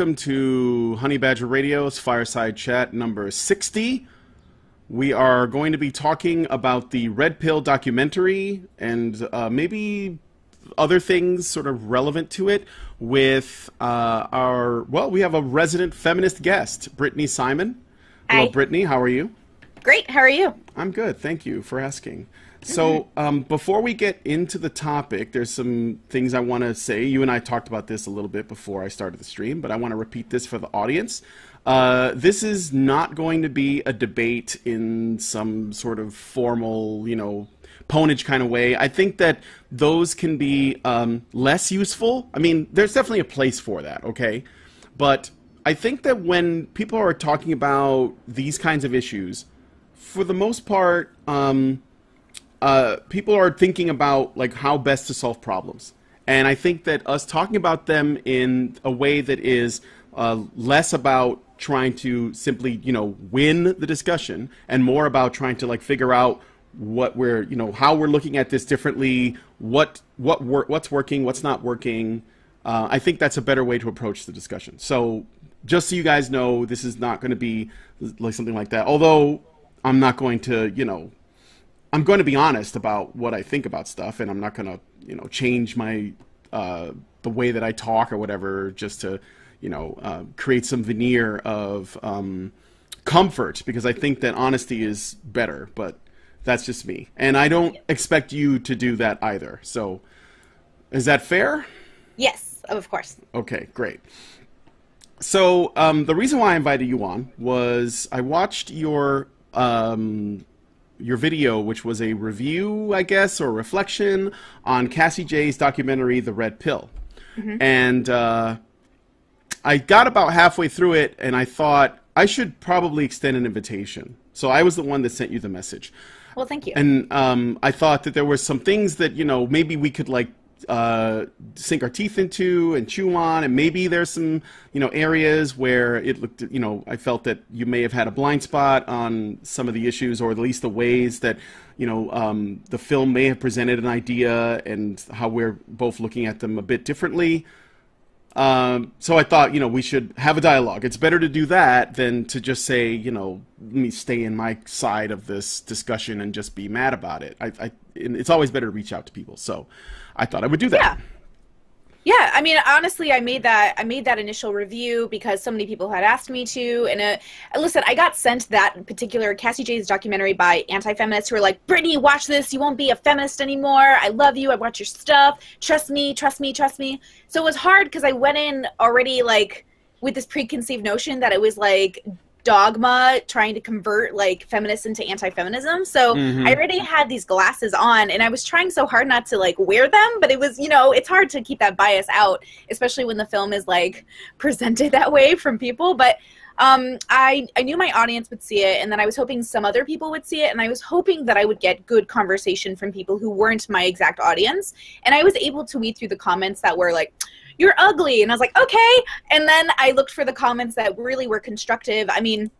welcome to Honey Badger Radio's Fireside Chat number 60. We are going to be talking about the Red Pill documentary and uh, maybe other things sort of relevant to it with uh, our, well, we have a resident feminist guest, Brittany Simon. Hello, Hi. Brittany. How are you? Great. How are you? I'm good. Thank you for asking. So, um, before we get into the topic, there's some things I want to say. You and I talked about this a little bit before I started the stream, but I want to repeat this for the audience. Uh, this is not going to be a debate in some sort of formal, you know, ponage kind of way. I think that those can be um, less useful. I mean, there's definitely a place for that, okay? But I think that when people are talking about these kinds of issues, for the most part, um, uh, people are thinking about like how best to solve problems, and I think that us talking about them in a way that is uh, less about trying to simply you know win the discussion and more about trying to like figure out what we're you know how we're looking at this differently, what what wor- what's working, what's not working. Uh, I think that's a better way to approach the discussion. So just so you guys know, this is not going to be like something like that. Although I'm not going to, you know, I'm going to be honest about what I think about stuff, and I'm not going to, you know, change my uh, the way that I talk or whatever just to, you know, uh, create some veneer of um, comfort because I think that honesty is better. But that's just me, and I don't expect you to do that either. So, is that fair? Yes, of course. Okay, great. So um, the reason why I invited you on was I watched your um, your video, which was a review, I guess, or reflection on Cassie Jaye's documentary, The Red Pill, and uh, I got about halfway through it, and I thought I should probably extend an invitation. So I was the one that sent you the message. Well, thank you. And um, I thought that there were some things that you know maybe we could like uh, sink our teeth into and chew on, and maybe there's some you know areas where it looked you know I felt that you may have had a blind spot on some of the issues, or at least the ways that you know um, the film may have presented an idea and how we're both looking at them a bit differently. Um, so I thought, you know, we should have a dialogue. It's better to do that than to just say, you know, let me stay in my side of this discussion and just be mad about it. I, I it's always better to reach out to people. So I thought I would do that. yeah. Yeah, I mean, honestly, I made that I made that initial review because so many people had asked me to. And uh, listen, I got sent that particular Cassie Jaye's documentary by anti-feminists who were like, "Brittany, watch this. You won't be a feminist anymore. I love you. I watch your stuff. Trust me. Trust me. Trust me." So it was hard because I went in already like with this preconceived notion that it was like dogma trying to convert like feminists into anti-feminism. So Mhm. i already had these glasses on and i was trying so hard not to like wear them but it was you know it's hard to keep that bias out especially when the film is like presented that way from people. But um, I, I knew my audience would see it and then i was hoping some other people would see it and i was hoping that i would get good conversation from people who weren't my exact audience. And i was able to weed through the comments that were like you're ugly. And i was like okay. And then i looked for the comments that really were constructive. I mean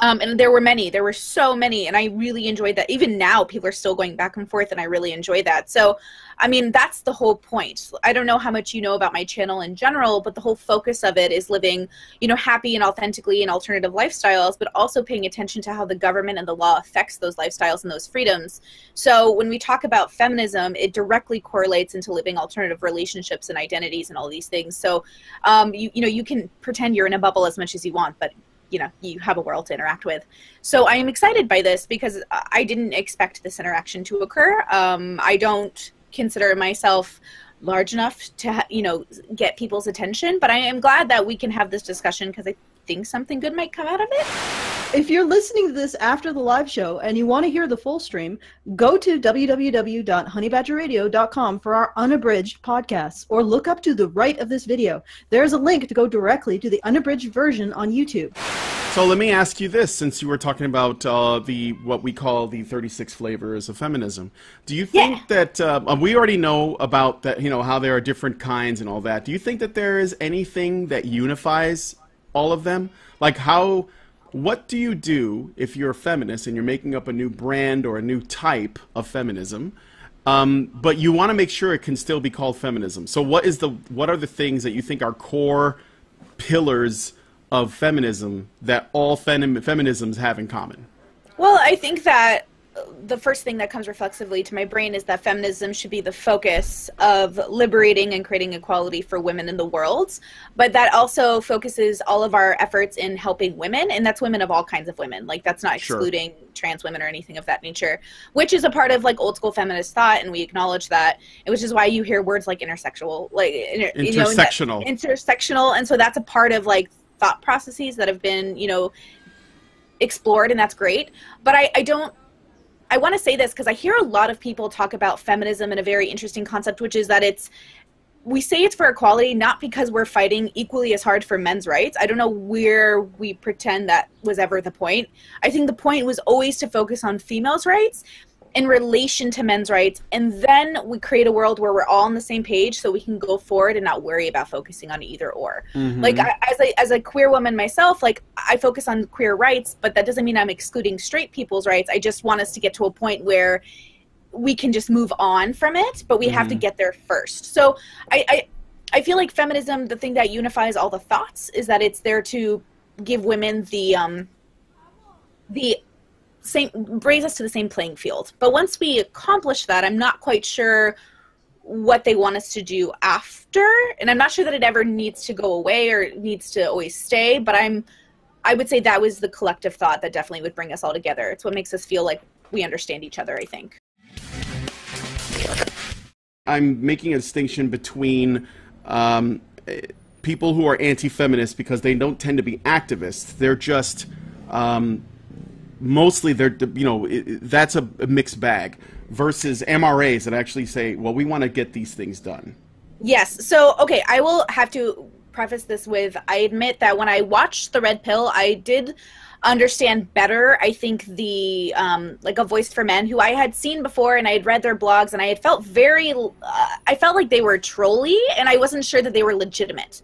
um, and there were many there were so many and i really enjoyed that. Even now people are still going back and forth and i really enjoy that. So i mean that's the whole point. I don't know how much you know about my channel in general but the whole focus of it is living you know happy and authentically in alternative lifestyles but also paying attention to how the government and the law affects those lifestyles and those freedoms. So when we talk about feminism it directly correlates into living alternative relationships and identities and all these things. So um, you, you know you can pretend you're in a bubble as much as you want but you know you have a world to interact with. So i am excited by this because i didn't expect this interaction to occur. Um, i don't consider myself large enough to you know get people's attention but i am glad that we can have this discussion because i think something good might come out of it If you're listening to this after the live show and you want to hear the full stream, go to www.honeybadgerradio.com for our unabridged podcasts, or look up to the right of this video. There's a link to go directly to the unabridged version on YouTube. So let me ask you this: since you were talking about uh, the what we call the 36 flavors of feminism, do you think Yeah. that uh, we already know about that? You know how there are different kinds and all that. Do you think that there is anything that unifies all of them? Like how? What do you do if you're a feminist and you're making up a new brand or a new type of feminism? Um, but you want to make sure it can still be called feminism. So what is the what are the things that you think are core pillars of feminism that all fem- feminisms have in common? Well, I think that the first thing that comes reflexively to my brain is that feminism should be the focus of liberating and creating equality for women in the world but that also focuses all of our efforts in helping women and that's women of all kinds of women like that's not Sure. excluding trans women or anything of that nature which is a part of like old school feminist thought and we acknowledge that which is why you hear words like intersexual like inter- you know, Intersectional. intersectional and so that's a part of like thought processes that have been you know explored and that's great but i, I don't i want to say this because i hear a lot of people talk about feminism in a very interesting concept which is that it's we say it's for equality not because we're fighting equally as hard for men's rights. I don't know where we pretend that was ever the point. I think the point was always to focus on females rights in relation to men's rights and then we create a world where we're all on the same page so we can go forward and not worry about focusing on either or Mhm. like I, as a as a queer woman myself like i focus on queer rights but that doesn't mean i'm excluding straight people's rights i just want us to get to a point where we can just move on from it but we have to Mhm. get there first so I, I i feel like feminism the thing that unifies all the thoughts is that it's there to give women the um the same brings us to the same playing field. But once we accomplish that i'm not quite sure what they want us to do after. And i'm not sure that it ever needs to go away or it needs to always stay but i'm i would say that was the collective thought that definitely would bring us all together. It's what makes us feel like we understand each other i think. I'm making a distinction between um, people who are anti-feminist because they don't tend to be activists. They're just um, mostly they're you know it, that's a, a mixed bag versus MRAs that actually say, well, we want to get these things done. Yes. So, okay, I will have to preface this with I admit that when I watched The Red Pill, I did understand better, I think, the, um, like a voice for men who I had seen before and I had read their blogs and I had felt very, uh, I felt like they were trolly and I wasn't sure that they were legitimate.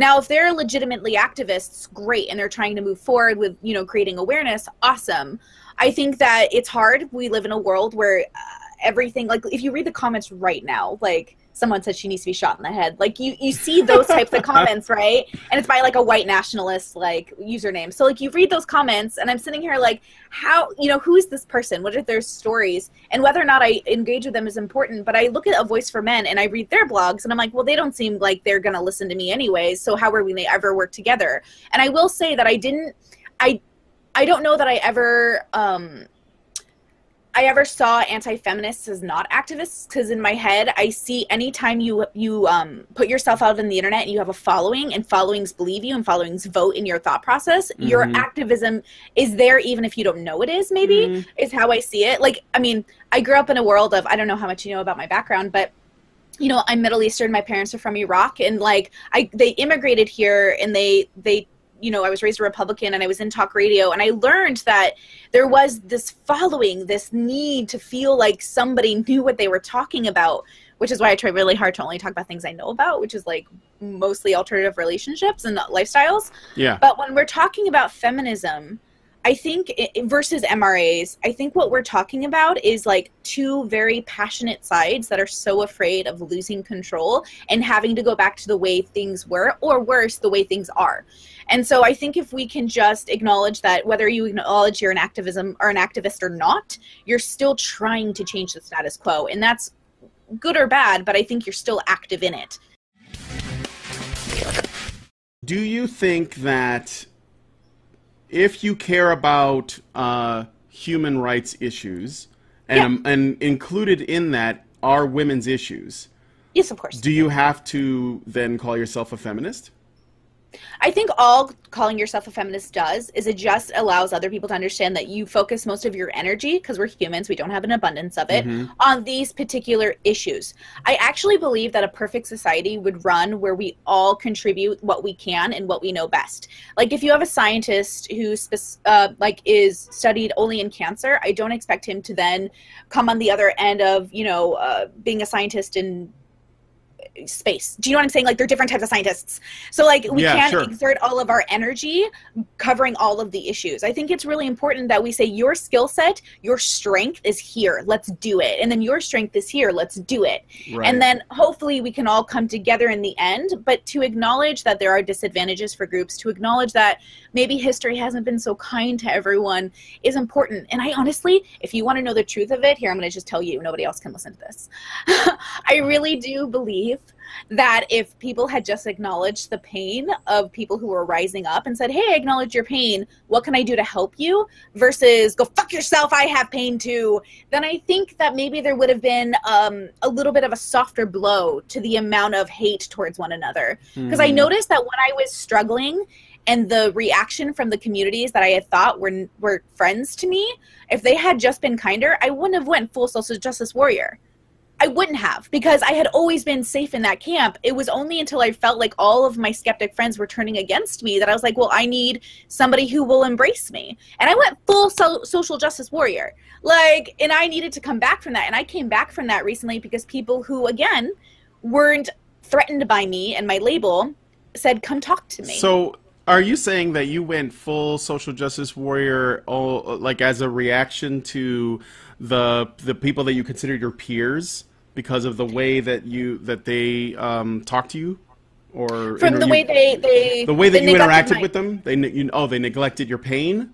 Now, if they're legitimately activists, great, and they're trying to move forward with, you know, creating awareness, awesome. I think that it's hard. We live in a world where uh, everything, like, if you read the comments right now, like, someone said she needs to be shot in the head. Like, you, you see those types of comments, right? And it's by, like, a white nationalist, like, username. So, like, you read those comments, and I'm sitting here, like, how, you know, who is this person? What are their stories? And whether or not I engage with them is important. But I look at A Voice for Men and I read their blogs, and I'm like, well, they don't seem like they're going to listen to me anyways. So, how are we going to ever work together? And I will say that I didn't, I, I don't know that I ever, um, I ever saw anti-feminists as not activists because in my head I see anytime you you um, put yourself out on the internet and you have a following and followings believe you and followings vote in your thought process your Mhm. activism is there even if you don't know it is maybe Mhm. is how I see it like I mean I grew up in a world of I don't know how much you know about my background but you know I'm Middle Eastern my parents are from Iraq and like I they immigrated here and they they you know I was raised a Republican and I was in talk radio and I learned that there was this following, this need to feel like somebody knew what they were talking about, which is why I try really hard to only talk about things I know about, which is like mostly alternative relationships and lifestyles. Yeah. But when we're talking about feminism, I think i versus MRAs, I think what we're talking about is like two very passionate sides that are so afraid of losing control and having to go back to the way things were, or worse, the way things are. And so I think if we can just acknowledge that whether you acknowledge you're an activism or an activist or not, you're still trying to change the status quo. And that's good or bad, but I think you're still active in it. Do you think that if you care about uh, human rights issues, and, and included in that are women's issues, Yes, of course. do you have to then call yourself a feminist? I think all calling yourself a feminist does is it just allows other people to understand that you focus most of your energy, because we're humans, we don't have an abundance of it, Mhm. on these particular issues. I actually believe that a perfect society would run where we all contribute what we can and what we know best. Like if you have a scientist who spec- uh, like is studied only in cancer, I don't expect him to then come on the other end of you know uh, being a scientist in space. Do you know what I'm saying? Like they're different types of scientists. So like we Yeah, can't sure. exert all of our energy covering all of the issues. I think it's really important that we say your skill set, your strength is here. Let's do it. And then your strength is here. Let's do it. Right. And then hopefully we can all come together in the end, but to acknowledge that there are disadvantages for groups, to acknowledge that maybe history hasn't been so kind to everyone is important. And I honestly, if you want to know the truth of it, here I'm going to just tell you, nobody else can listen to this. I really do believe that if people had just acknowledged the pain of people who were rising up and said, Hey, I acknowledge your pain. What can I do to help you? versus go fuck yourself, I have pain too, then I think that maybe there would have been um, a little bit of a softer blow to the amount of hate towards one another. Because I Mhm. noticed that when I was struggling, and the reaction from the communities that I had thought were were friends to me, if they had just been kinder, I wouldn't have went full social justice warrior. I wouldn't have because I had always been safe in that camp. It was only until I felt like all of my skeptic friends were turning against me that I was like, well, I need somebody who will embrace me. And I went full so- social justice warrior. Like, and I needed to come back from that. And I came back from that recently because people who, again, weren't threatened by me and my label said, come talk to me. So, are you saying that you went full social justice warrior, oh, like as a reaction to the the people that you consider your peers because of the way that you that they um, talk to you, or from the way they, they the way that you interacted with them, they you, oh they neglected your pain.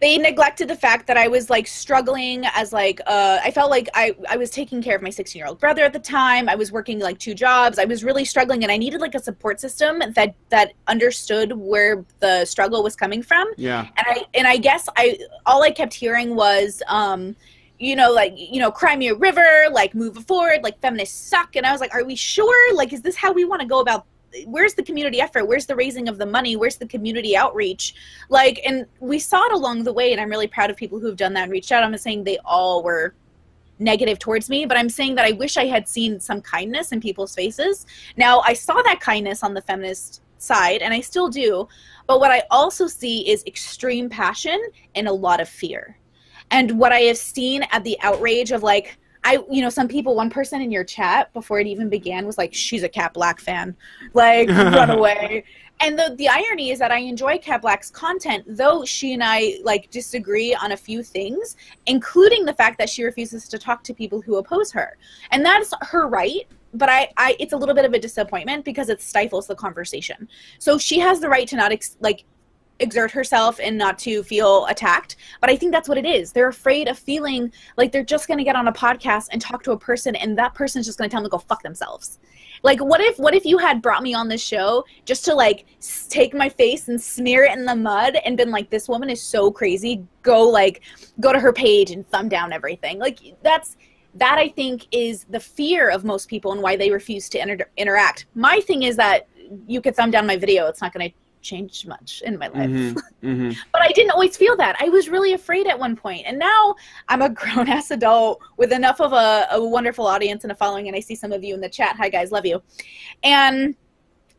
they neglected the fact that I was like struggling as like uh I felt like I I was taking care of my 16 year old brother at the time. I was working like two jobs. I was really struggling and I needed like a support system that that understood where the struggle was coming from. Yeah, And I and I guess I all I kept hearing was um you know like you know cry me a river like move forward like feminists suck. And i was like are we sure? Like is this how we want to go about where's the community effort? Where's the raising of the money? Where's the community outreach? Like and we saw it along the way and i'm really proud of people who've done that and reached out. I'm not saying they all were negative towards me but i'm saying that i wish i had seen some kindness in people's faces. Now i saw that kindness on the feminist side and i still do but what i also see is extreme passion and a lot of fear and what i have seen at the outrage of like I, you know, some people, one person in your chat before it even began was like, she's a Kat Blaque fan. Like, run away. And the, the irony is that I enjoy Kat Blaque's content, though she and I like disagree on a few things, including the fact that she refuses to talk to people who oppose her. And that's her right. But I, I, it's a little bit of a disappointment because it stifles the conversation. So she has the right to not ex- like exert herself and not to feel attacked. But I think that's what it is. They're afraid of feeling like they're just going to get on a podcast and talk to a person and that person's just going to tell them to go fuck themselves. Like what if what if you had brought me on this show just to like take my face and smear it in the mud and been like this woman is so crazy, go like go to her page and thumb down everything. Like that's that I think is the fear of most people and why they refuse to inter- interact. My thing is that you could thumb down my video, it's not going to change much in my life. hmm hmm But I didn't always feel that. I was really afraid at one point. And now I'm a grown ass adult with enough of a, a wonderful audience and a following. And I see some of you in the chat. Hi, guys. Love you. And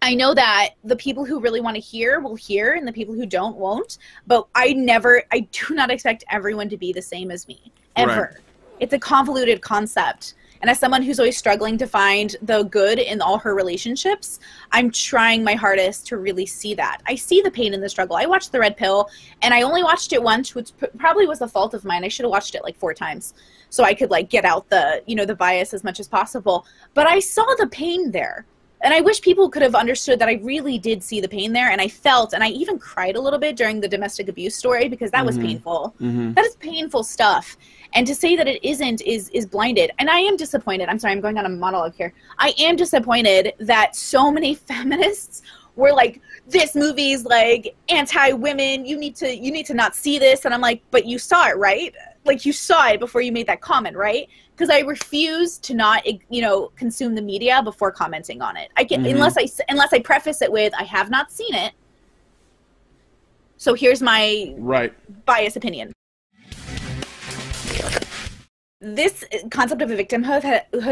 I know that the people who really want to hear will hear and the people who don't won't. But I never, I do not expect everyone to be the same as me, ever. It's a convoluted concept. And as someone who's always struggling to find the good in all her relationships, I'm trying my hardest to really see that. I see the pain and the struggle. I watched The Red Pill, and I only watched it once, which probably was the fault of mine. I should have watched it like four times, so I could like get out the you know the bias as much as possible. But I saw the pain there, and I wish people could have understood that I really did see the pain there, and I felt, and I even cried a little bit during the domestic abuse story because that was Mhm. painful. hmm That is painful stuff. And to say that it isn't is is blinded. And I am disappointed. I'm sorry, I'm going on a monologue here. I am disappointed that so many feminists were like, this movie's like anti-women. You need to you need to not see this. And I'm like, but you saw it, right? Like you saw it before you made that comment, right? Because I refuse to not you know consume the media before commenting on it. I can Mhm. unless I unless I preface it with I have not seen it. So here's my Right. biased opinion. This uh, concept of a victimhood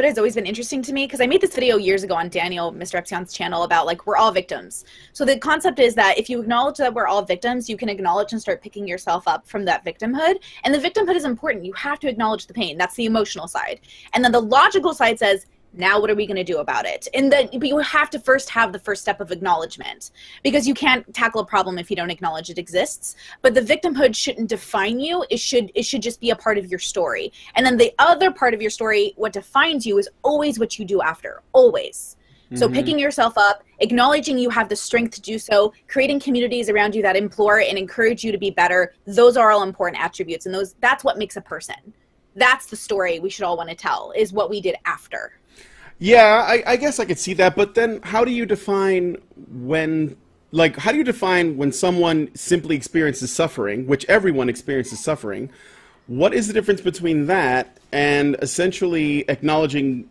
has always been interesting to me because I made this video years ago on Daniel, Mr. Epsion's channel about like we're all victims. So the concept is that if you acknowledge that we're all victims, you can acknowledge and start picking yourself up from that victimhood. And the victimhood is important. You have to acknowledge the pain. That's the emotional side. And then the logical side says now what are we going to do about it? And then but you have to first have the first step of acknowledgement. Because you can't tackle a problem if you don't acknowledge it exists. But the victimhood shouldn't define you. It should it should just be a part of your story. And then the other part of your story what defines you is always what you do after. Always. So Mhm. picking yourself up, acknowledging you have the strength to do so, creating communities around you that implore and encourage you to be better, those are all important attributes. And those that's what makes a person. That's the story we should all want to tell is what we did after. Yeah, I, I guess I could see that, but then how do you define when, like, how do you define when someone simply experiences suffering, which everyone experiences suffering? What is the difference between that and essentially acknowledging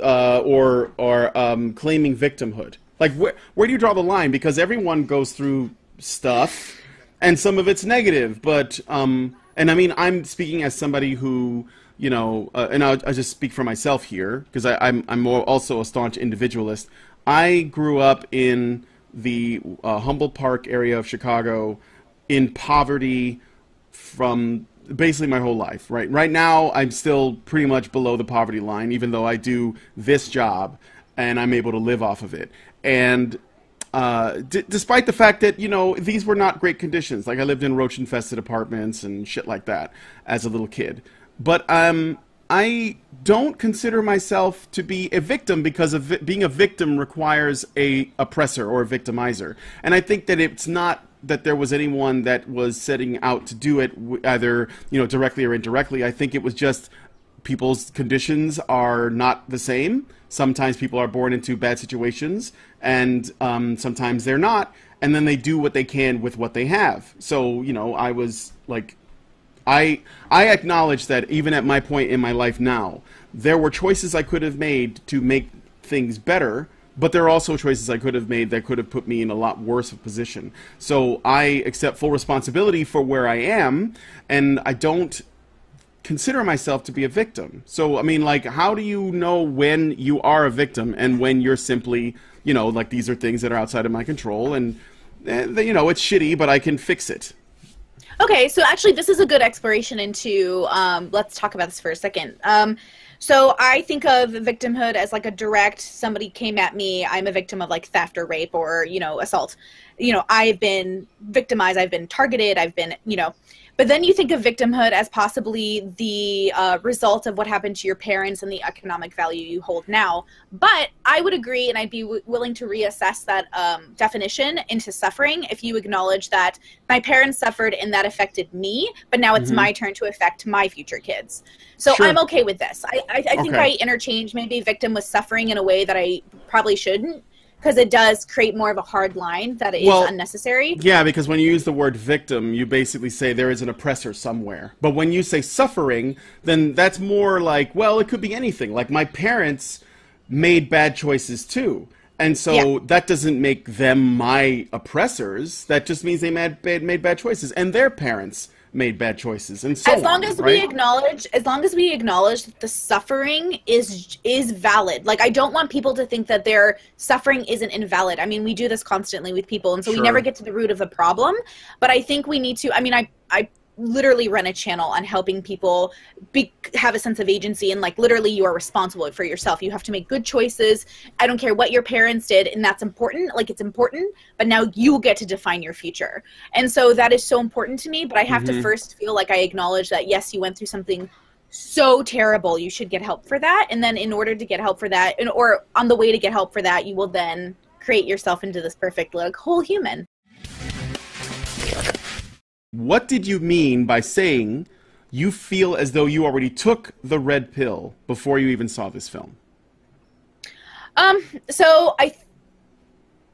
uh, or or um, claiming victimhood? Like, where where do you draw the line? Because everyone goes through stuff, and some of it's negative. But um, and I mean, I'm speaking as somebody who you know, uh, and I'll, I'll just speak for myself here because I'm I'm more also a staunch individualist. I grew up in the uh, Humboldt Park area of Chicago in poverty from basically my whole life. Right, right now I'm still pretty much below the poverty line, even though I do this job and I'm able to live off of it. And uh, despite the fact that you know these were not great conditions, like I lived in roach-infested apartments and shit like that as a little kid, but um, I don't consider myself to be a victim because vi- being a victim requires a oppressor or a victimizer, and I think that it's not that there was anyone that was setting out to do it either you know directly or indirectly. I think it was just people's conditions are not the same. Sometimes people are born into bad situations, and um, sometimes they're not. And then they do what they can with what they have. So you know, I was like, I I acknowledge that even at my point in my life now, there were choices I could have made to make things better. But there are also choices I could have made that could have put me in a lot worse of position. So I accept full responsibility for where I am, and I don't consider myself to be a victim. So, I mean, like, how do you know when you are a victim and when you're simply, you know, like these are things that are outside of my control and, eh, you know, it's shitty, but I can fix it. Okay, so actually, this is a good exploration into. Um, let's talk about this for a second. Um, so I think of victimhood as like a direct. Somebody came at me. I'm a victim of like theft or rape or you know assault. You know, I've been victimized. I've been targeted. I've been you know. But then you think of victimhood as possibly the uh, result of what happened to your parents and the economic value you hold now. But I would agree, and I'd be w- willing to reassess that um, definition into suffering if you acknowledge that my parents suffered and that affected me, but now it's Mhm. my turn to affect my future kids. So Sure. I'm okay with this. I, I, I think Okay. I interchange maybe victim with suffering in a way that I probably shouldn't because it does create more of a hard line that is Well, unnecessary. Yeah, because when you use the word victim, you basically say there is an oppressor somewhere. But when you say suffering, then that's more like, well, it could be anything. Like my parents made bad choices too. And so Yeah. that doesn't make them my oppressors. That just means they made bad, made bad choices. And their parents made bad choices. And so as long on, as right? we acknowledge as long as we acknowledge that the suffering is is valid like i don't want people to think that their suffering isn't invalid i mean we do this constantly with people and so we never get to the root of the problem but i think we need to i mean i i literally run a channel on helping people be, have a sense of agency and like literally you are responsible for yourself. You have to make good choices. I don't care what your parents did and that's important like it's important but now you get to define your future. And so that is so important to me but i have Mhm. to first feel like i acknowledge that yes you went through something so terrible. You should get help for that and then in order to get help for that and or on the way to get help for that you will then create yourself into this perfect like whole human What did you mean by saying you feel as though you already took the red pill before you even saw this film? Um, so I,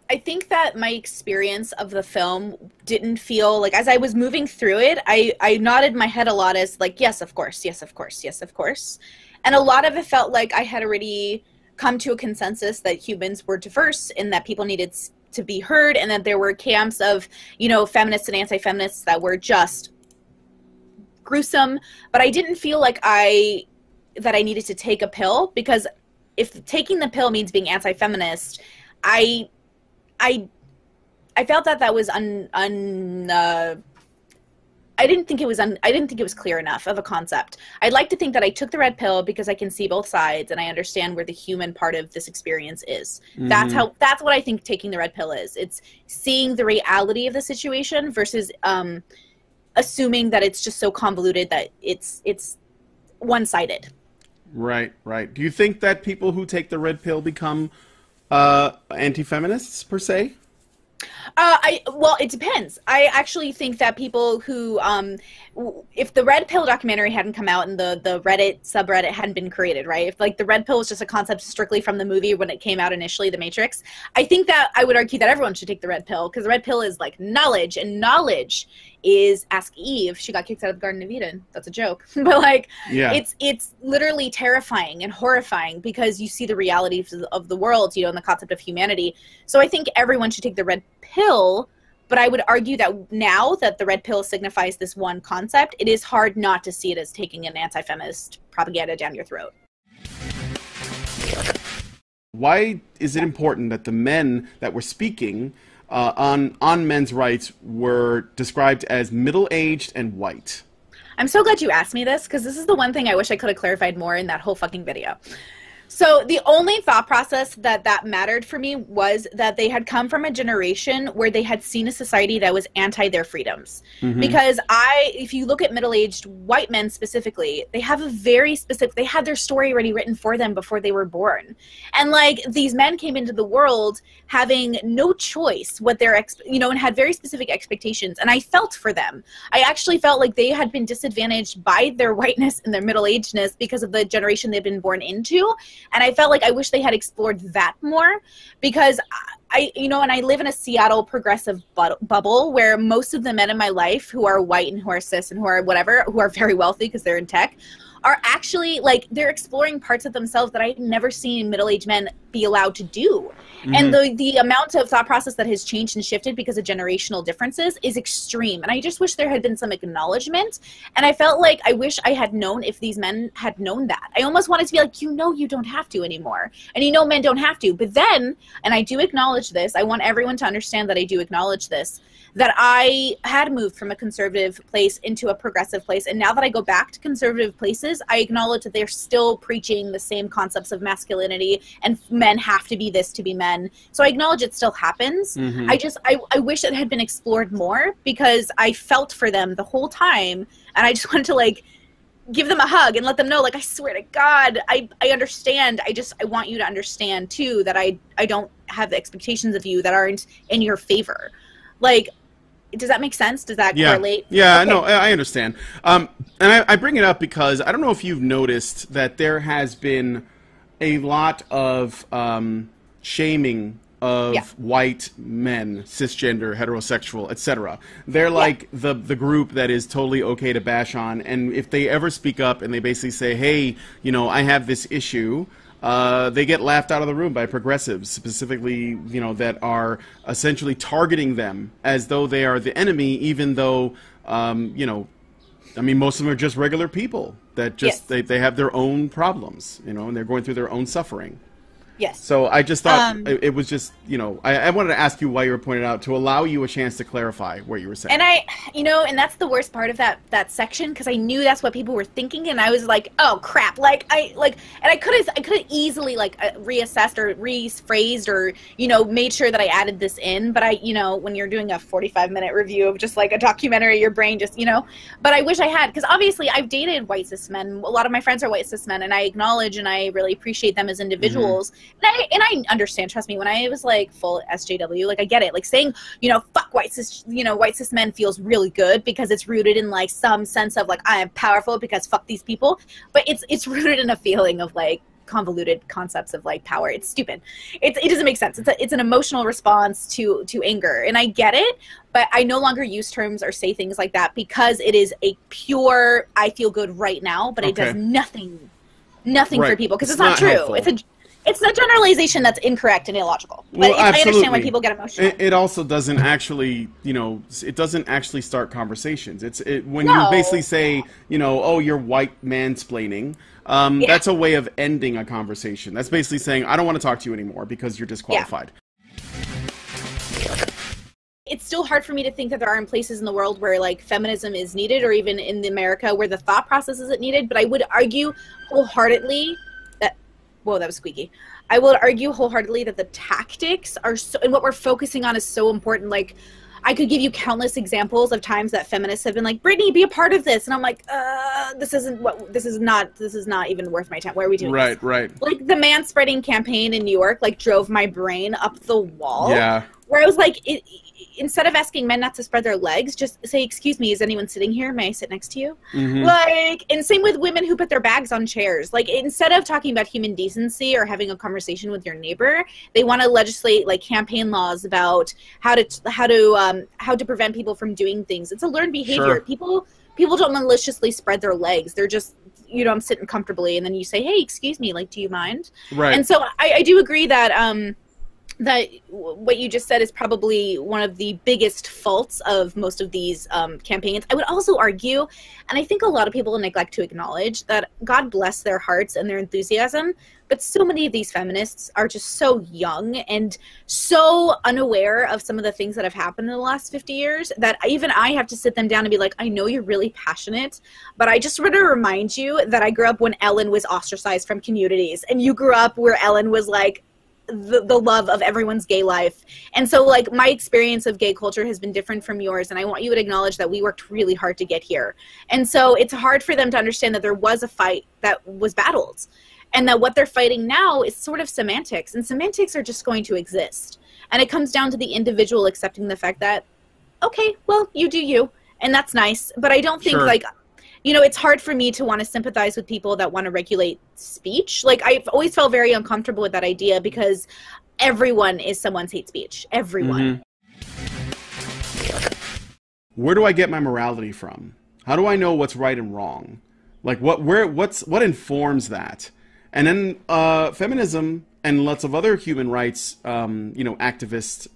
I think that my experience of the film didn't feel like as I was moving through it, I I nodded my head a lot as like yes, of course, yes, of course, yes, of course, and a lot of it felt like I had already come to a consensus that humans were diverse and that people needed to be heard and that there were camps of you know feminists and anti-feminists that were just gruesome. But i didn't feel like i that i needed to take a pill because if taking the pill means being anti-feminist i i i felt that that was un un uh, I didn't think it was un, I didn't think it was clear enough of a concept. I'd like to think that I took the red pill because I can see both sides and I understand where the human part of this experience is. Mm-hmm. That's how that's what I think taking the red pill is. It's seeing the reality of the situation versus um, assuming that it's just so convoluted that it's it's one-sided. Right, right. Do you think that people who take the red pill become uh, anti-feminists per se? Uh, I well, it depends. I actually think that people who, um, if the red pill documentary hadn't come out and the the Reddit subreddit hadn't been created, right? If like the red pill was just a concept strictly from the movie when it came out initially, The Matrix, I think that I would argue that everyone should take the red pill because the red pill is like knowledge, and knowledge is ask Eve. She got kicked out of the Garden of Eden. That's a joke, but like, yeah. it's it's literally terrifying and horrifying because you see the realities of the world, you know, and the concept of humanity. So I think everyone should take the red pill. But I would argue that now that the red pill signifies this one concept, it is hard not to see it as taking an anti-feminist propaganda down your throat. Why is it important that the men that were speaking uh, on on men's rights were described as middle aged and white. I'm so glad you asked me this because this is the one thing I wish I could have clarified more in that whole fucking video. So the only thought process that that mattered for me was that they had come from a generation where they had seen a society that was anti their freedoms. Mm-hmm. Because I, if you look at middle-aged white men specifically, they have a very specific. They had their story already written for them before they were born, and like these men came into the world having no choice what their ex, you know, and had very specific expectations. And I felt for them. I actually felt like they had been disadvantaged by their whiteness and their middle-agedness because of the generation they'd been born into and I felt like I wish they had explored that more because I, you know, and I live in a Seattle progressive bu- bubble where most of the men in my life who are white and who are cis and who are whatever, who are very wealthy because they're in tech, are actually like they're exploring parts of themselves that I've never seen middle-aged men be allowed to do. Mm-hmm. And the the amount of thought process that has changed and shifted because of generational differences is extreme. And I just wish there had been some acknowledgement. And I felt like I wish I had known if these men had known that. I almost wanted to be like, you know, you don't have to anymore. And you know, men don't have to. But then, and I do acknowledge this, I want everyone to understand that I do acknowledge this that I had moved from a conservative place into a progressive place. And now that I go back to conservative places, I acknowledge that they're still preaching the same concepts of masculinity and men have to be this to be men. So I acknowledge it still happens. Mm-hmm. I just, I, I wish it had been explored more because I felt for them the whole time. And I just wanted to like, give them a hug and let them know like i swear to god i i understand i just i want you to understand too that i i don't have the expectations of you that aren't in your favor like does that make sense? Does that yeah. correlate? Yeah, okay. no, I understand. Um, and I, I, bring it up because I don't know if you've noticed that there has been a lot of um, shaming of yeah. white men, cisgender, heterosexual, etc. They're like yeah. the the group that is totally okay to bash on, and if they ever speak up and they basically say, "Hey, you know, I have this issue," uh, they get laughed out of the room by progressives, specifically, you know, that are essentially targeting them as though they are the enemy, even though, um, you know, I mean, most of them are just regular people that just yes. they, they have their own problems, you know, and they're going through their own suffering. Yes. So I just thought um, it, it, was just, you know, I, I, wanted to ask you why you were pointed out to allow you a chance to clarify what you were saying. And I, you know, and that's the worst part of that that section because I knew that's what people were thinking, and I was like, oh crap, like I like, and I could have I could have easily like uh, reassessed or rephrased or you know made sure that I added this in, but I, you know, when you're doing a 45 minute review of just like a documentary, your brain just, you know, but I wish I had because obviously I've dated white cis men. A lot of my friends are white cis men, and I acknowledge and I really appreciate them as individuals. Mm-hmm and I and I understand. Trust me, when I was like full SJW, like I get it. Like saying, you know, fuck white cis, you know, white cis men feels really good because it's rooted in like some sense of like I am powerful because fuck these people. But it's it's rooted in a feeling of like convoluted concepts of like power. It's stupid. It's, it doesn't make sense. It's a, it's an emotional response to to anger, and I get it. But I no longer use terms or say things like that because it is a pure I feel good right now, but okay. it does nothing nothing right. for people because it's, it's, not, not true. Helpful. It's a it's a generalization that's incorrect and illogical. But well, I understand why people get emotional. It, it, also doesn't actually, you know, it doesn't actually start conversations. It's it, when no. you basically say, you know, oh, you're white mansplaining. Um, yeah. That's a way of ending a conversation. That's basically saying, I don't want to talk to you anymore because you're disqualified. Yeah it's still hard for me to think that there aren't places in the world where like feminism is needed or even in America where the thought process isn't needed. But I would argue wholeheartedly whoa, that was squeaky. I will argue wholeheartedly that the tactics are so and what we're focusing on is so important. Like I could give you countless examples of times that feminists have been like, Brittany, be a part of this. And I'm like, uh, this isn't what, this is not, this is not even worth my time. Why are we doing right, this? right. Like the man spreading campaign in New York, like drove my brain up the wall. Yeah. Where I was like, it, instead of asking men not to spread their legs, just say, "Excuse me, is anyone sitting here? May I sit next to you?" Mhm. Like, and same with women who put their bags on chairs. Like, instead of talking about human decency or having a conversation with your neighbor, they want to legislate like campaign laws about how to how to um, how to prevent people from doing things. It's a learned behavior. Sure. People people don't maliciously spread their legs. They're just you know I'm sitting comfortably, and then you say, "Hey, excuse me, like, do you mind?" Right. And so I, I do agree that um, that what you just said is probably one of the biggest faults of most of these um, campaigns. I would also argue, and I think a lot of people neglect to acknowledge that God bless their hearts and their enthusiasm, but so many of these feminists are just so young and so unaware of some of the things that have happened in the last 50 years that even I have to sit them down and be like, I know you're really passionate, but I just want to remind you that I grew up when Ellen was ostracized from communities, and you grew up where Ellen was like, the, the love of everyone's gay life. And so, like, my experience of gay culture has been different from yours. And I want you to acknowledge that we worked really hard to get here. And so, it's hard for them to understand that there was a fight that was battled. And that what they're fighting now is sort of semantics. And semantics are just going to exist. And it comes down to the individual accepting the fact that, okay, well, you do you. And that's nice. But I don't think, Sure. like, you know, it's hard for me to want to sympathize with people that want to regulate speech. Like, I've always felt very uncomfortable with that idea because everyone is someone's hate speech. Everyone. where do I get my morality from? How do I know what's right and wrong? Like what where what's what informs that? And then uh, feminism and lots of other human rights, um, you know, activist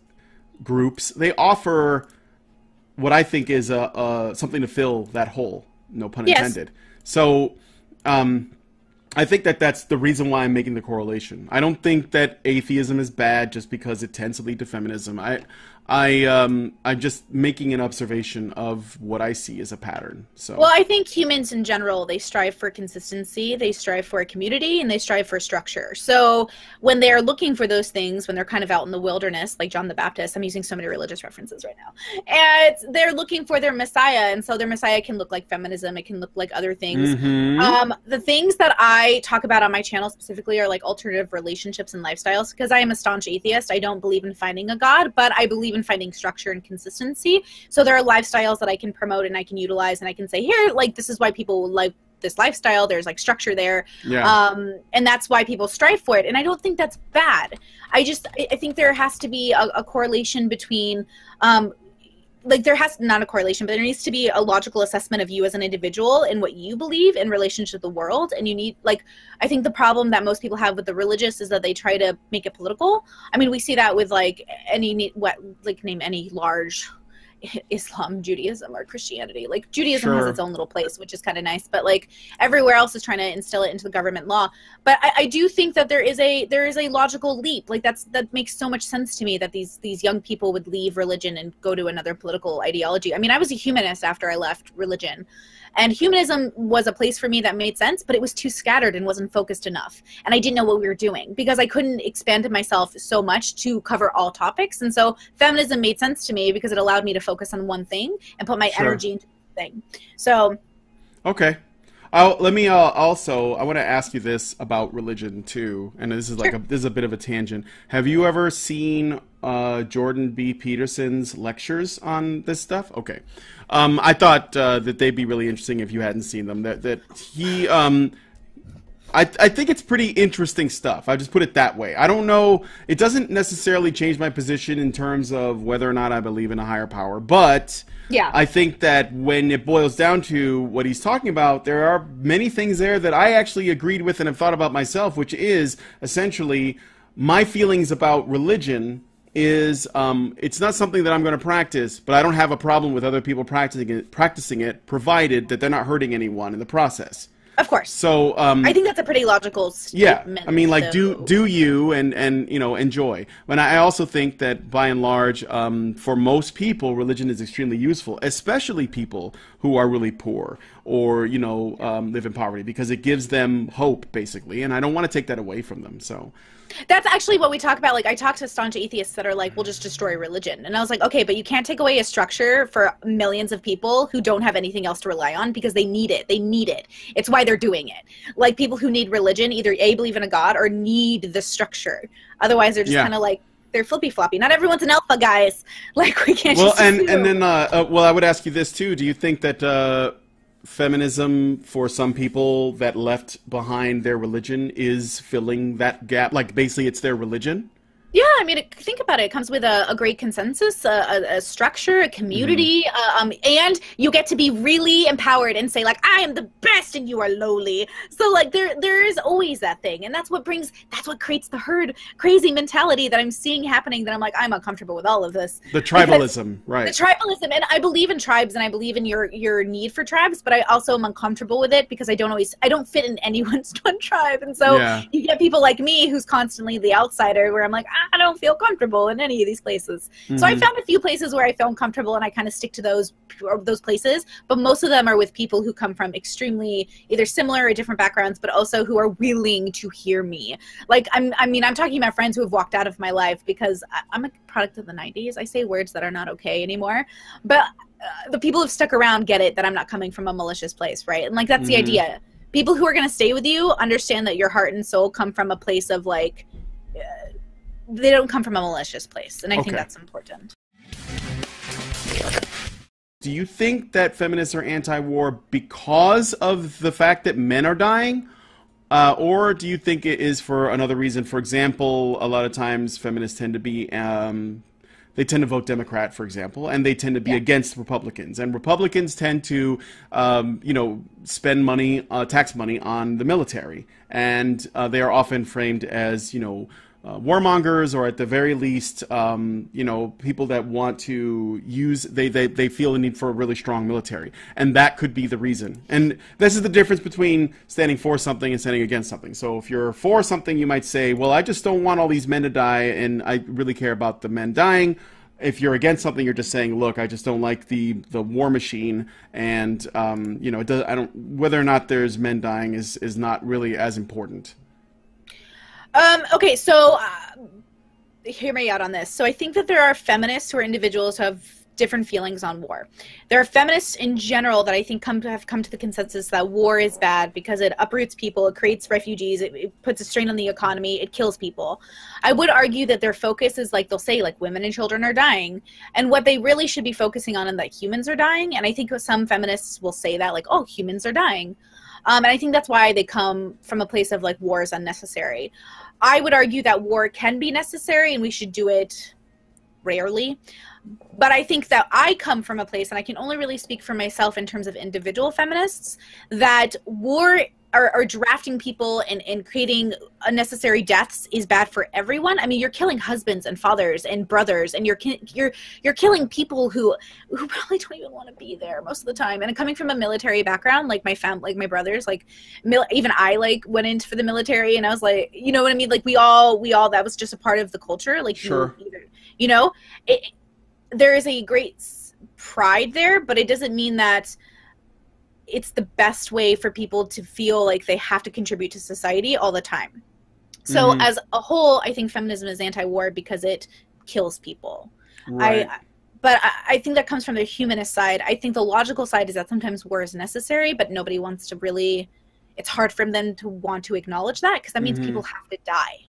groups, they offer what I think is a, a something to fill that hole. No pun Yes. intended. So, um, I think that that's the reason why I'm making the correlation. I don't think that atheism is bad just because it tends to lead to feminism. I, I, um, I'm just making an observation of what I see as a pattern. So, Well, I think humans in general, they strive for consistency, they strive for a community, and they strive for structure. So when they're looking for those things, when they're kind of out in the wilderness, like John the Baptist, I'm using so many religious references right now, and they're looking for their Messiah. And so their Messiah can look like feminism, it can look like other things. Mhm. Um, the things that I talk about on my channel specifically are like alternative relationships and lifestyles because I am a staunch atheist. I don't believe in finding a God, but I believe in finding structure and consistency. So there are lifestyles that I can promote and I can utilize and I can say, here, like, this is why people like this lifestyle. There's like structure there. yeah, Um, and that's why people strive for it. And I don't think that's bad. I just, I I think there has to be a, a correlation between, um, like there has not a correlation, but there needs to be a logical assessment of you as an individual and what you believe in relation to the world. And you need, like, I think the problem that most people have with the religious is that they try to make it political. I mean, we see that with like any, what, like, name any large Islam, Judaism, or Christianity. Like Judaism has its own little place, which is kind of nice, but like everywhere else is trying to instill it into the government law. But I, I do think that there is a there is a logical leap. Like that's that makes so much sense to me that these these young people would leave religion and go to another political ideology. I mean, I was a humanist after I left religion. And humanism was a place for me that made sense, but it was too scattered and wasn't focused enough. And I didn't know what we were doing because I couldn't expand myself so much to cover all topics. And so feminism made sense to me because it allowed me to focus on one thing and put my Sure. energy into the thing. So Okay. Oh, let me uh, also. I want to ask you this about religion too, and this is like a, this is a bit of a tangent. Have you ever seen uh, Jordan B. Peterson's lectures on this stuff? Okay, um, I thought uh, that they'd be really interesting if you hadn't seen them. That that he. Um, I, I think it's pretty interesting stuff. I just put it that way. I don't know. It doesn't necessarily change my position in terms of whether or not I believe in a higher power, but Yeah. I think that when it boils down to what he's talking about, there are many things there that I actually agreed with and have thought about myself, which is essentially my feelings about religion is um, it's not something that I'm going to practice, but I don't have a problem with other people practicing it, practicing it, provided that they're not hurting anyone in the process. Of course. So um, I think that's a pretty logical statement. yeah. I mean, like do do you and and you know enjoy. But I also think that by and large, um, for most people, religion is extremely useful, especially people who are really poor or you know um, live in poverty, because it gives them hope, basically. And I don't want to take that away from them. So That's actually what we talk about. Like, I talk to staunch atheists that are like, we'll just destroy religion. And I was like, okay, but you can't take away a structure for millions of people who don't have anything else to rely on because they need it. They need it. It's why they're doing it. Like, people who need religion either A, believe in a God or need the structure. Otherwise, they're just Yeah. kind of like, they're flippy floppy. Not everyone's an alpha, guys. Like, we can't well, and and then uh, uh, well, I would ask you this too: Do you think that uh, feminism, for some people that left behind their religion, is filling that gap? Like basically, it's their religion. Yeah, I mean, it, think about it. It comes with a, a great consensus, a, a, structure, a community, Mm-hmm. uh, um, and you get to be really empowered and say, like, I am the best and you are lowly. So, like, there there is always that thing, and that's what brings, that's what creates the herd crazy mentality that I'm seeing happening. That I'm like, I'm uncomfortable with all of this. The tribalism, right? The tribalism, and I believe in tribes, and I believe in your your need for tribes, but I also am uncomfortable with it because I don't always, I don't fit in anyone's one tribe, and so Yeah. you get people like me who's constantly the outsider, where I'm like, I don't feel comfortable in any of these places. So I Mhm. found a few places where I feel comfortable, and I kind of stick to those those places. But most of them are with people who come from extremely either similar or different backgrounds, but also who are willing to hear me. Like I'm, I mean, I'm talking about friends who have walked out of my life because I, I'm a product of the '90s. I say words that are not okay anymore, but uh, the people who've stuck around get it that I'm not coming from a malicious place, right? And like that's the Mhm. idea. People who are going to stay with you understand that your heart and soul come from a place of like uh, they don't come from a malicious place, and I Okay. think that's important. Do you think that feminists are anti-war because of the fact that men are dying? Uh, or do you think it is for another reason? For example, a lot of times feminists tend to be, um, they tend to vote Democrat, for example, and they tend to be Yeah. against Republicans. And Republicans tend to, um, you know, spend money, uh, tax money on the military. And uh, they are often framed as, you know, uh, warmongers or at the very least, um, you know, people that want to use, they, they, they feel the need for a really strong military. And that could be the reason. And this is the difference between standing for something and standing against something. So if you're for something, you might say, well, I just don't want all these men to die and I really care about the men dying. If you're against something, you're just saying, "Look, I just don't like the the war machine, and um, you know, does, I don't whether or not there's men dying is is not really as important." Um, okay, so uh, hear me out on this. So I think that there are feminists who are individuals who have different feelings on war. There are feminists in general that I think come to have come to the consensus that war is bad because it uproots people, it creates refugees, it, it puts a strain on the economy, it kills people. I would argue that their focus is like they'll say like women and children are dying, and what they really should be focusing on is that humans are dying. And I think some feminists will say that like, oh, humans are dying. Um, and I think that's why they come from a place of like war is unnecessary. I would argue that war can be necessary and we should do it rarely. But I think that I come from a place, and I can only really speak for myself in terms of individual feminists, that war or, or drafting people and, and creating unnecessary deaths is bad for everyone. I mean, you're killing husbands and fathers and brothers, and you're ki- you're you're killing people who who probably don't even want to be there most of the time. And coming from a military background, like my fam, like my brothers, like mil- even I like went into for the military, and I was like, you know what I mean? Like we all we all that was just a part of the culture. Like you- Sure. either- you know, it, there is a great pride there, but it doesn't mean that it's the best way for people to feel like they have to contribute to society all the time. So Mhm. as a whole, I think feminism is anti-war because it kills people. Right. I but I, I think that comes from the humanist side. I think the logical side is that sometimes war is necessary, but nobody wants to really it's hard for them to want to acknowledge that because that means Mhm. people have to die.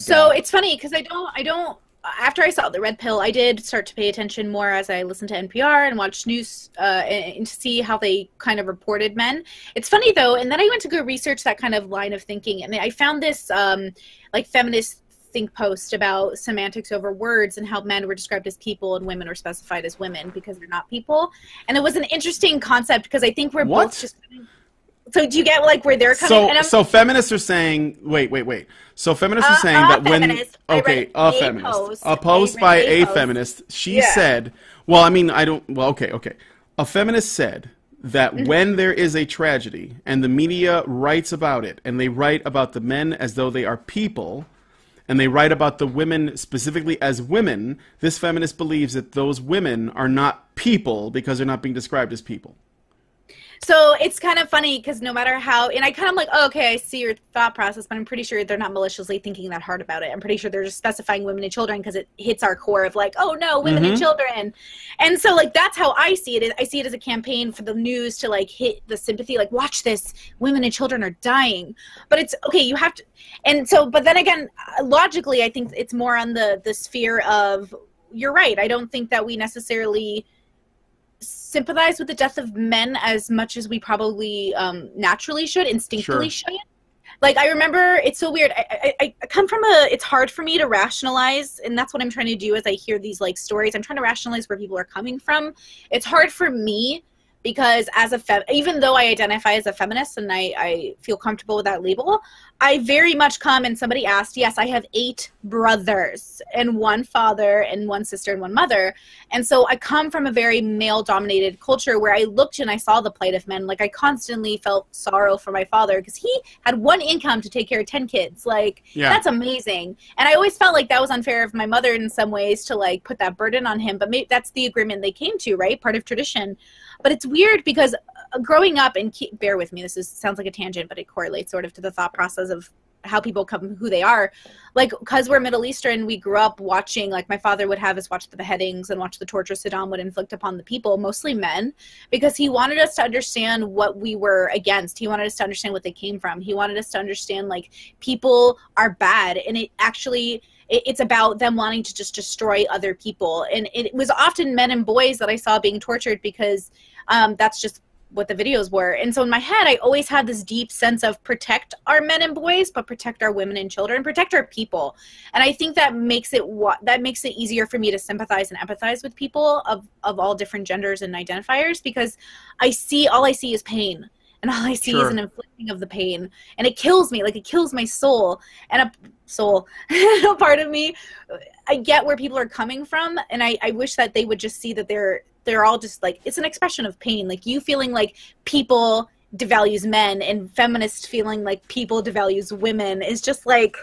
So it's funny because I don't, I don't. After I saw the red pill, I did start to pay attention more as I listened to NPR and watched news uh, and, and to see how they kind of reported men. It's funny though, and then I went to go research that kind of line of thinking, and I found this um, like feminist think post about semantics over words and how men were described as people and women were specified as women because they're not people. And it was an interesting concept because I think we're What? both just. So do you get like where they're coming? So, so feminists are saying, wait, wait, wait. So feminists Uh, are saying that when, feminist. I okay, a a feminist, post. a post by a post. feminist, she Yeah. said, well, I mean, I don't, well, okay, okay. A feminist said that when there is a tragedy and the media writes about it and they write about the men as though they are people and they write about the women specifically as women, this feminist believes that those women are not people because they're not being described as people. So it's kind of funny because no matter how, and I kind of like, oh, okay, I see your thought process, but I'm pretty sure they're not maliciously thinking that hard about it. I'm pretty sure they're just specifying women and children because it hits our core of like, oh no, women Mhm. and children. And so like that's how I see it. I see it as a campaign for the news to like hit the sympathy, like watch this, women and children are dying. But it's okay, you have to, and so, but then again, uh, logically, I think it's more on the the sphere of you're right. I don't think that we necessarily sympathize with the death of men as much as we probably um, naturally should, instinctively should. Like I remember, it's so weird. I, I, I come from a. It's hard for me to rationalize, and that's what I'm trying to do as I hear these like stories. I'm trying to rationalize where people are coming from. It's hard for me because as a fem, even though I identify as a feminist and I, I feel comfortable with that label, I very much come and somebody asked, yes, I have eight brothers and one father and one sister and one mother. And so I come from a very male dominated culture where I looked and I saw the plight of men. Like I constantly felt sorrow for my father because he had one income to take care of 10 kids. Like Yeah. that's amazing. And I always felt like that was unfair of my mother in some ways to like put that burden on him. But maybe that's the agreement they came to, right? Part of tradition. But it's weird because growing up and keep, bear with me, this is sounds like a tangent, but it correlates sort of to the thought process of how people come who they are. Like because we're middle eastern we grew up watching like my father would have us watch the beheadings and watch the torture saddam would inflict upon the people mostly men because he wanted us to understand what we were against. He wanted us to understand what they came from. He wanted us to understand like people are bad and it actually it's about them wanting to just destroy other people. And it was often men and boys that i saw being tortured because um, that's just what the videos were. And so in my head, I always had this deep sense of protect our men and boys, but protect our women and children, protect our people. And I think that makes it what that makes it easier for me to sympathize and empathize with people of of all different genders and identifiers because I see all I see is pain. And all I see Sure. is an inflicting of the pain. And it kills me. Like it kills my soul. And a soul, a part of me, I get where people are coming from. And I, I wish that they would just see that they're they're all just like it's an expression of pain like you feeling like people devalues men and feminists feeling like people devalues women is just like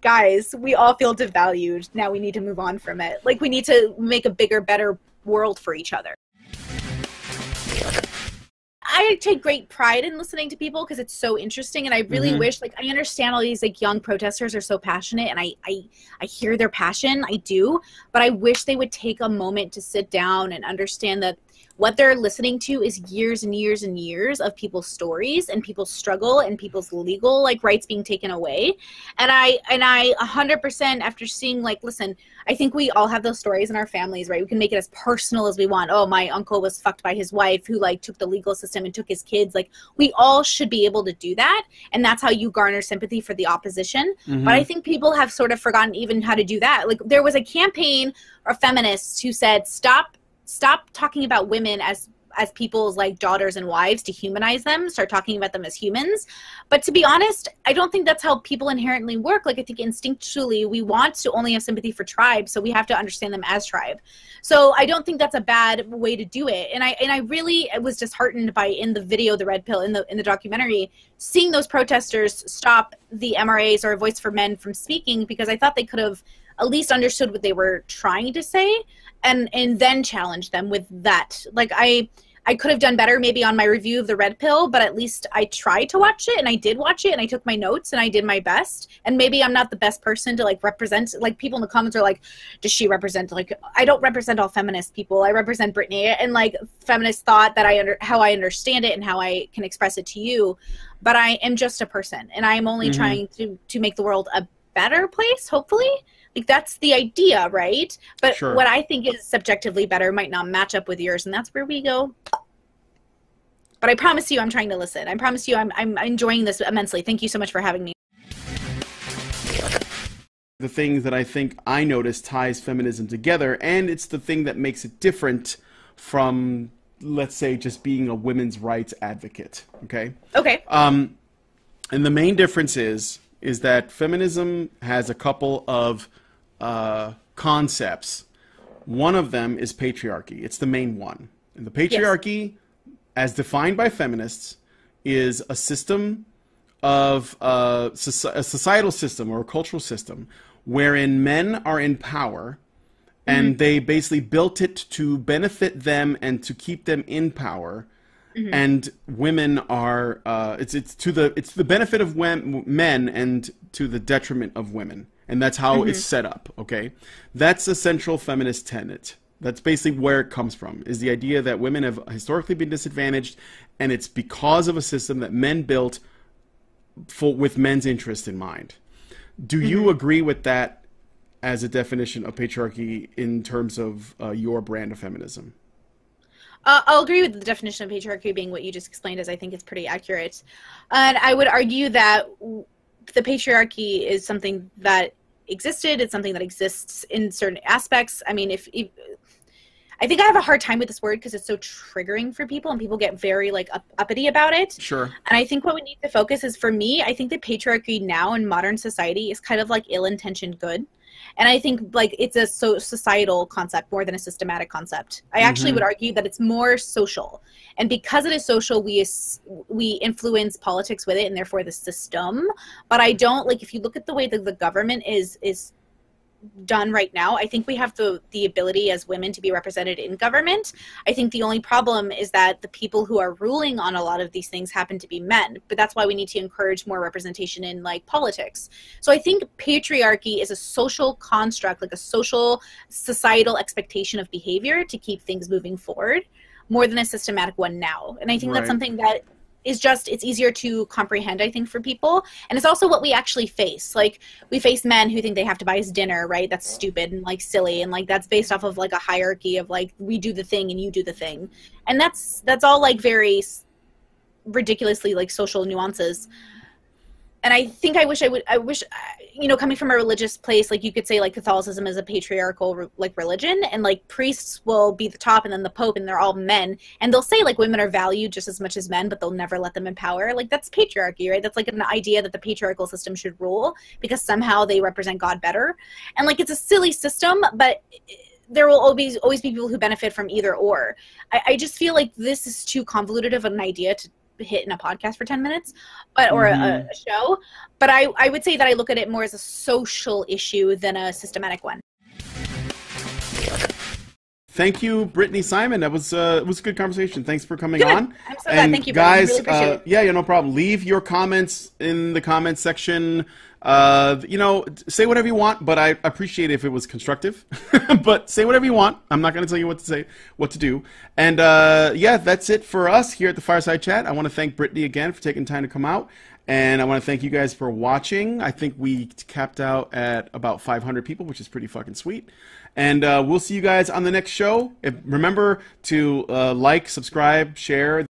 guys we all feel devalued. Now we need to move on from it. Like we need to make a bigger better world for each other I take great pride in listening to people because it's so interesting, and I really Mhm. wish, like, I understand all these like young protesters are so passionate, and I, I, I hear their passion, I do, but I wish they would take a moment to sit down and understand that what they're listening to is years and years and years of people's stories and people's struggle and people's legal like rights being taken away, and I, and I, a hundred percent after seeing like, listen, I think we all have those stories in our families, right? We can make it as personal as we want. Oh, my uncle was fucked by his wife who like took the legal system and took his kids. Like we all should be able to do that. And that's how you garner sympathy for the opposition. Mhm. But I think people have sort of forgotten even how to do that. Like there was a campaign of feminists who said, stop stop talking about women as as people's like daughters and wives to humanize them start talking about them as humans. But to be honest i don't think that's how people inherently work. Like i think instinctually we want to only have sympathy for tribes so we have to understand them as tribe. So i don't think that's a bad way to do it. And i and i really was disheartened by in the video the red pill in the in the documentary seeing those protesters stop the mras or a voice for men from speaking because i thought they could have at least understood what they were trying to say and and then challenge them with that like i I could have done better maybe on my review of the red pill, but at least I tried to watch it and I did watch it and I took my notes and I did my best. And maybe I'm not the best person to like represent like people in the comments are like, does she represent like I don't represent all feminist people. I represent Brittany and like feminist thought that I under how I understand it and how I can express it to you. But I am just a person and I am only Mhm. trying to to make the world a better place, hopefully. Like that's the idea, right? But Sure. what I think is subjectively better might not match up with yours, and that's where we go. But I promise you, I'm trying to listen. I promise you, I'm I'm enjoying this immensely. Thank you so much for having me. the thing that I think I notice ties feminism together, and it's the thing that makes it different from, let's say, just being a women's rights advocate. Okay. Okay. Um, and the main difference is is that feminism has a couple of uh, concepts. One of them is patriarchy. It's the main one. And the patriarchy as defined by feminists, is a system of uh, a societal system or a cultural system wherein men are in power and Mm-hmm. they basically built it to benefit them and to keep them in power Mm-hmm. and women are uh, it's it's to the it's the benefit of wem- men and to the detriment of women and that's how it's set up okay? That's a central feminist tenet. That's basically where it comes from is the idea that women have historically been disadvantaged and it's because of a system that men built for with men's interest in mind. Do you agree with that as a definition of patriarchy in terms of uh, your brand of feminism? Uh, I'll agree with the definition of patriarchy being what you just explained, as I think it's pretty accurate. And I would argue that the patriarchy is something that existed. It's something that exists in certain aspects. I mean, if, if I think I have a hard time with this word because it's so triggering for people, and people get very like up, uppity about it. sure And I think what we need to focus is for me, I think that patriarchy now in modern society is kind of like ill-intentioned good. And I think like it's a so societal concept more than a systematic concept. I actually Mhm. would argue that it's more social. And because it is social, we we influence politics with it and therefore the system. But I don't like if you look at the way that the government is is done right now, I think we have the the ability as women to be represented in government. I think the only problem is that the people who are ruling on a lot of these things happen to be men. But that's why we need to encourage more representation in like politics. So I think patriarchy is a social construct, like a social societal expectation of behavior to keep things moving forward more than a systematic one now. And I think Right. that's something that is just it's easier to comprehend i think for people. And it's also what we actually face. Like we face men who think they have to buy us dinner right? That's stupid and like silly. And like that's based off of like a hierarchy of like we do the thing and you do the thing. And that's that's all like very ridiculously like social nuances and i think i wish i would i wish you know coming from a religious place like you could say like catholicism is a patriarchal like religion and like priests will be the top and then the pope and they're all men and they'll say like women are valued just as much as men but they'll never let them in power. Like that's patriarchy right? That's like an idea that the patriarchal system should rule because somehow they represent god better. And like it's a silly system but there will always always be people who benefit from either or. I, I just feel like this is too convoluted of an idea to hit in a podcast for 10 minutes but or a, Mhm. a show but I, I would say that i look at it more as a social issue than a systematic one Thank you, Brittany Simon. That was uh, it was a good conversation. Thanks for coming Good. on. I'm so glad. And Thank you, guys. Really uh, yeah, yeah, no problem. Leave your comments in the comments section. Uh, you know, say whatever you want, but I appreciate if it was constructive. but say whatever you want. I'm not going to tell you what to say, what to do. And uh, yeah, that's it for us here at the Fireside Chat. I want to thank Brittany again for taking time to come out. And I want to thank you guys for watching. I think we capped out at about 500 people, which is pretty fucking sweet. And uh, we'll see you guys on the next show. If, remember to uh, like, subscribe, share.